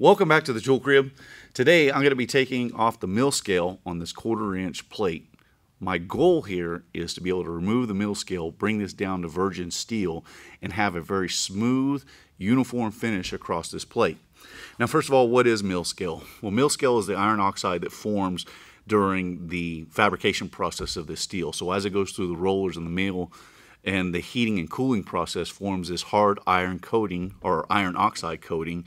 Welcome back to the Tool Crib. Today I'm going to be taking off the mill scale on this quarter inch plate. My goal here is to be able to remove the mill scale, bring this down to virgin steel, and have a very smooth, uniform finish across this plate. Now first of all, what is mill scale? Well, mill scale is the iron oxide that forms during the fabrication process of this steel. So as it goes through the rollers in the mill, and the heating and cooling process forms this hard iron coating or iron oxide coating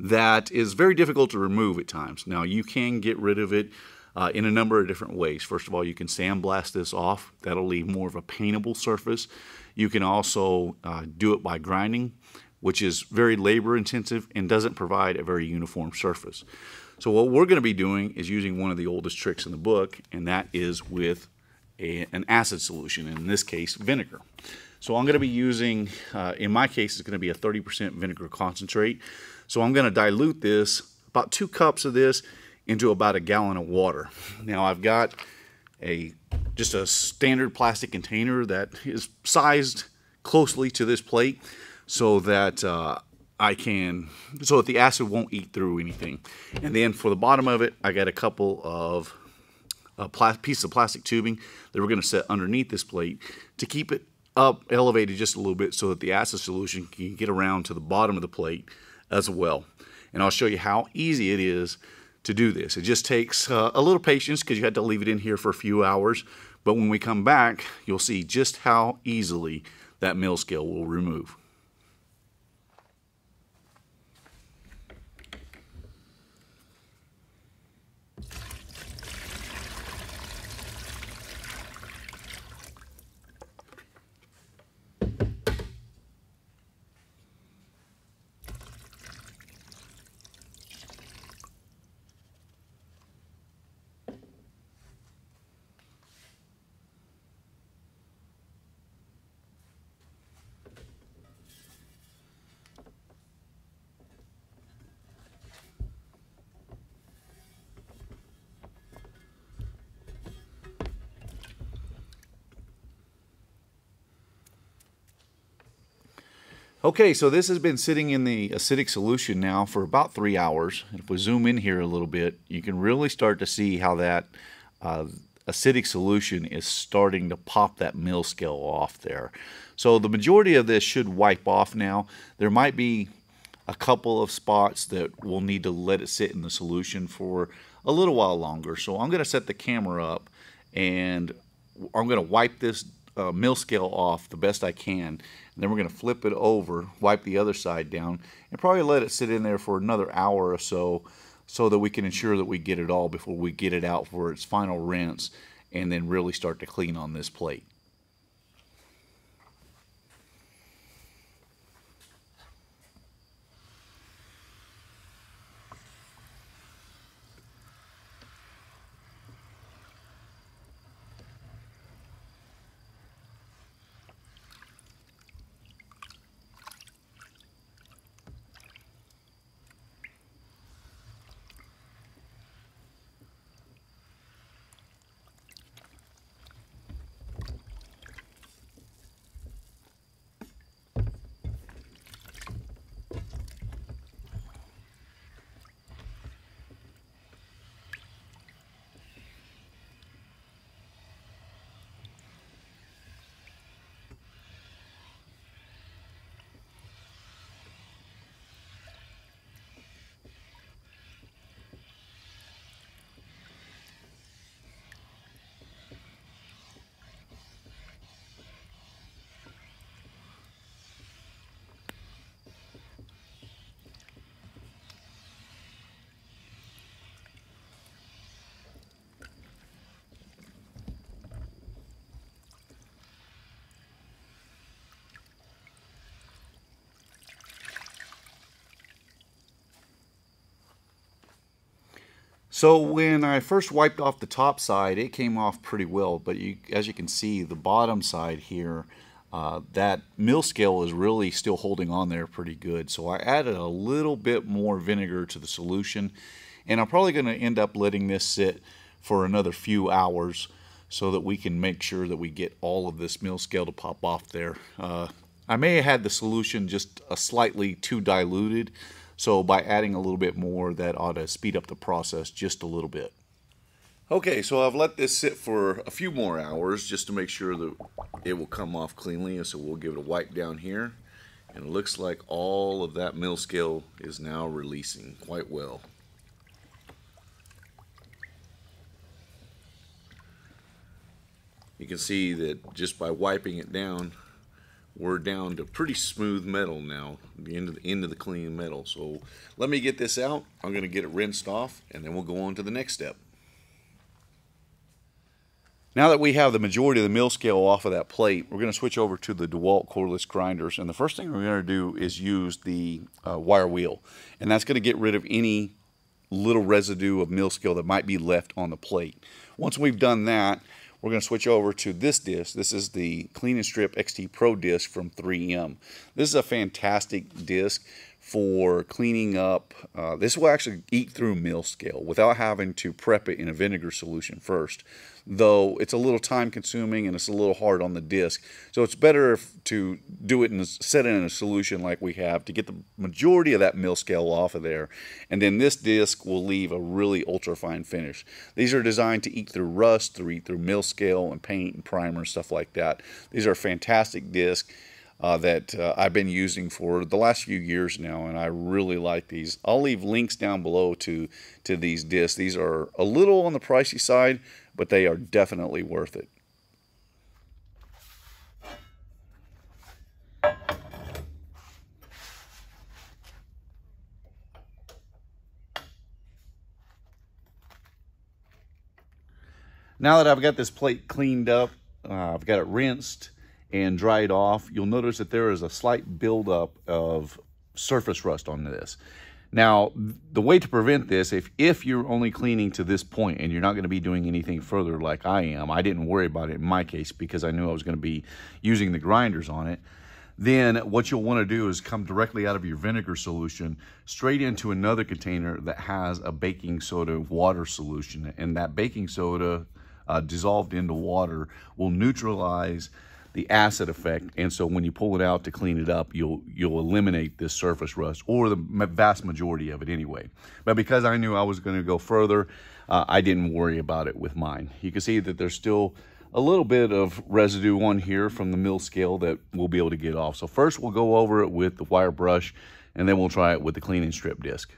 that is very difficult to remove at times. Now you can get rid of it uh, in a number of different ways. First of all, you can sandblast this off. That'll leave more of a paintable surface. You can also uh, do it by grinding, which is very labor intensive and doesn't provide a very uniform surface. So what we're going to be doing is using one of the oldest tricks in the book, and that is with a, an acid solution, in this case, vinegar. So I'm going to be using, uh, in my case, it's going to be a 30% vinegar concentrate. So I'm going to dilute this, about two cups of this, into about a gallon of water. Now I've got a just a standard plastic container that is sized closely to this plate so that uh, I can, so that the acid won't eat through anything. And then for the bottom of it, I got a couple of a piece of plastic tubing that we're going to set underneath this plate to keep it up elevated just a little bit so that the acid solution can get around to the bottom of the plate as well. And I'll show you how easy it is to do this. It just takes uh, a little patience because you had to leave it in here for a few hours. But when we come back, you'll see just how easily that mill scale will remove. Okay, so this has been sitting in the acidic solution now for about three hours. If we zoom in here a little bit, you can really start to see how that uh, acidic solution is starting to pop that mill scale off there. So the majority of this should wipe off now. There might be a couple of spots that we'll need to let it sit in the solution for a little while longer. So I'm going to set the camera up and I'm going to wipe this uh, mill scale off the best I can. And then we're going to flip it over, wipe the other side down, and probably let it sit in there for another hour or so so that we can ensure that we get it all before we get it out for its final rinse and then really start to clean on this plate. So when I first wiped off the top side, it came off pretty well, but you, as you can see, the bottom side here, uh, that mill scale is really still holding on there pretty good. So I added a little bit more vinegar to the solution, and I'm probably going to end up letting this sit for another few hours so that we can make sure that we get all of this mill scale to pop off there. Uh, I may have had the solution just a slightly too diluted, So by adding a little bit more, that ought to speed up the process just a little bit. Okay, so I've let this sit for a few more hours just to make sure that it will come off cleanly. So we'll give it a wipe down here. And it looks like all of that mill scale is now releasing quite well. You can see that just by wiping it down, we're down to pretty smooth metal now, the end of the end of the clean metal. So let me get this out. I'm going to get it rinsed off, and then we'll go on to the next step. Now that we have the majority of the mill scale off of that plate, we're going to switch over to the DeWalt cordless grinders. And the first thing we're going to do is use the uh, wire wheel. And that's going to get rid of any little residue of mill scale that might be left on the plate. Once we've done that, we're going to switch over to this disc. This is the Clean and Strip XT Pro disc from 3M. This is a fantastic disc for cleaning up. Uh, this will actually eat through mill scale without having to prep it in a vinegar solution first, though it's a little time consuming and it's a little hard on the disc. So it's better if, to do it and set it in a solution like we have to get the majority of that mill scale off of there. And then this disc will leave a really ultra fine finish. These are designed to eat through rust, to eat through mill scale and paint and primer and stuff like that. These are fantastic discs uh, that uh, I've been using for the last few years now, and I really like these. I'll leave links down below to to these discs. These are a little on the pricey side, but they are definitely worth it. Now that I've got this plate cleaned up, uh, I've got it rinsed, and dried off, you'll notice that there is a slight buildup of surface rust on this. Now, the way to prevent this, if, if you're only cleaning to this point and you're not going to be doing anything further like I am, I didn't worry about it in my case because I knew I was going to be using the grinders on it, then what you'll want to do is come directly out of your vinegar solution straight into another container that has a baking soda water solution. And that baking soda uh, dissolved into water will neutralize the acid effect. And so when you pull it out to clean it up, you'll you'll eliminate this surface rust or the vast majority of it anyway. But because I knew I was going to go further, uh, I didn't worry about it with mine. You can see that there's still a little bit of residue on here from the mill scale that we'll be able to get off. So first we'll go over it with the wire brush and then we'll try it with the cleaning strip disc.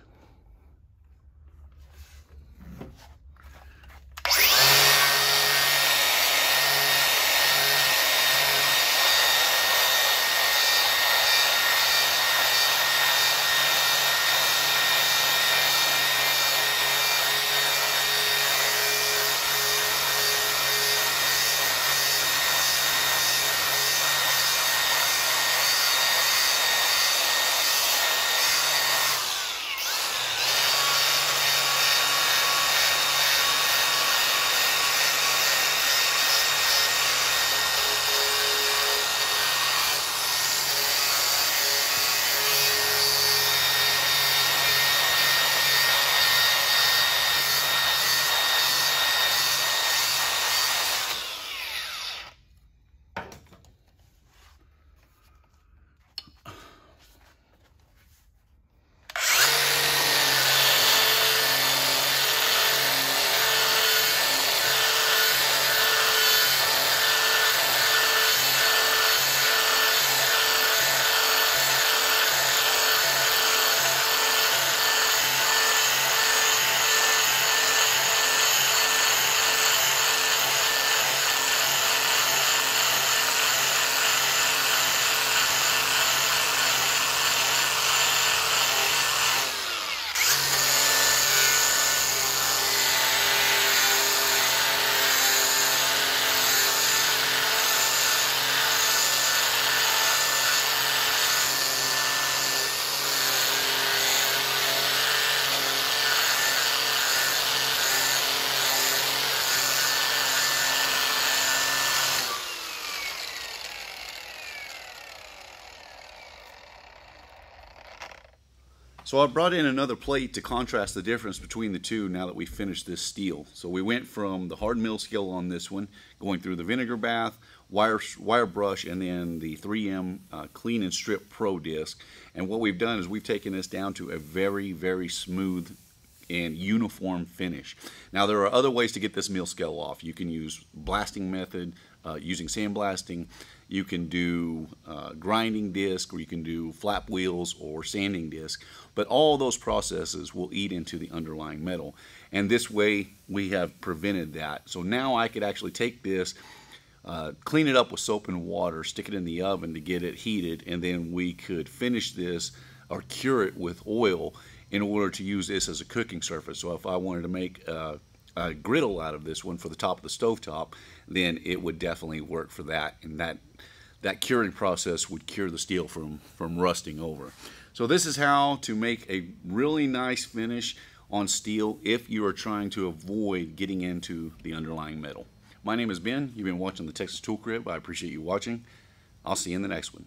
So I brought in another plate to contrast the difference between the two now that we finished this steel. So we went from the hard mill scale on this one, going through the vinegar bath, wire, wire brush, and then the 3M uh, Clean and Strip Pro disc. And what we've done is we've taken this down to a very, very smooth and uniform finish. Now there are other ways to get this mill scale off. You can use blasting method, uh, using sandblasting. You can do uh, grinding disc, or you can do flap wheels or sanding disc. But all those processes will eat into the underlying metal. And this way we have prevented that. So now I could actually take this uh, clean it up with soap and water, stick it in the oven to get it heated, and then we could finish this or cure it with oil in order to use this as a cooking surface. So if I wanted to make uh, a griddle out of this one for the top of the stove top, then it would definitely work for that. And that that curing process would cure the steel from, from rusting over. So this is how to make a really nice finish on steel if you are trying to avoid getting into the underlying metal. My name is Ben. You've been watching the Texas Tool Crib. I appreciate you watching. I'll see you in the next one.